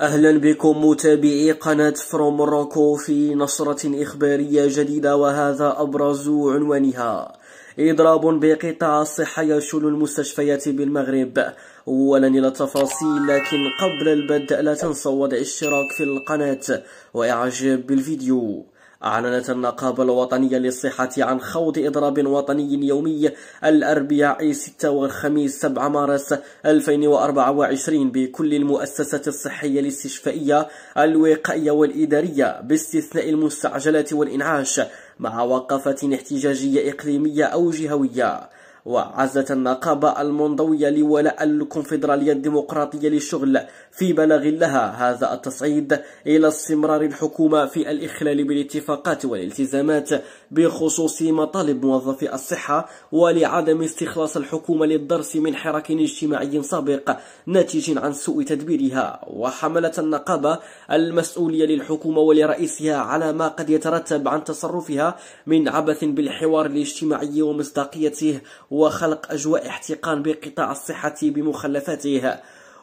أهلا بكم متابعي قناة فروم موروكو في نشرة إخبارية جديدة وهذا أبرز عنوانها. إضراب بقطاع الصحة يشل المستشفيات بالمغرب. ولن إلى التفاصيل لكن قبل البدء لا تنسوا وضع اشتراك في القناة وإعجاب بالفيديو. أعلنت النقابة الوطنية للصحة عن خوض إضراب وطني يومي الأربعاء 6 والخميس 7 مارس 2024 بكل المؤسسات الصحية الاستشفائية الوقائية والإدارية باستثناء المستعجلات والإنعاش مع وقفة احتجاجية إقليمية أو جهوية. وعزت النقابة المنضوية لولاء الكونفدرالية الديمقراطية للشغل في بلاغ لها هذا التصعيد إلى استمرار الحكومة في الإخلال بالاتفاقات والالتزامات بخصوص مطالب موظفي الصحة ولعدم استخلاص الحكومة للدرس من حراك اجتماعي سابق ناتج عن سوء تدبيرها. وحملت النقابة المسؤولية للحكومة ولرئيسها على ما قد يترتب عن تصرفها من عبث بالحوار الاجتماعي ومصداقيته وخلق أجواء احتقان بقطاع الصحة بمخلفاته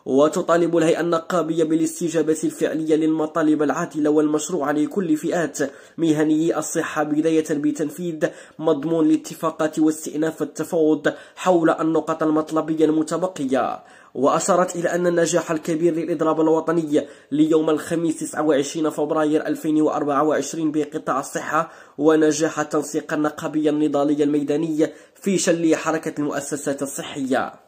وتطالب الهيئة النقابية بالاستجابة الفعلية للمطالب العادلة والمشروعة لكل فئات مهنيي الصحة بداية بتنفيذ مضمون الاتفاقات واستئناف التفاوض حول النقط المطلبية المتبقية. وأشارت إلى أن النجاح الكبير للإضراب الوطني ليوم الخميس 29 فبراير 2024 بقطاع الصحة ونجاح التنسيق النقابي النضالي الميداني في شل حركة المؤسسات الصحية.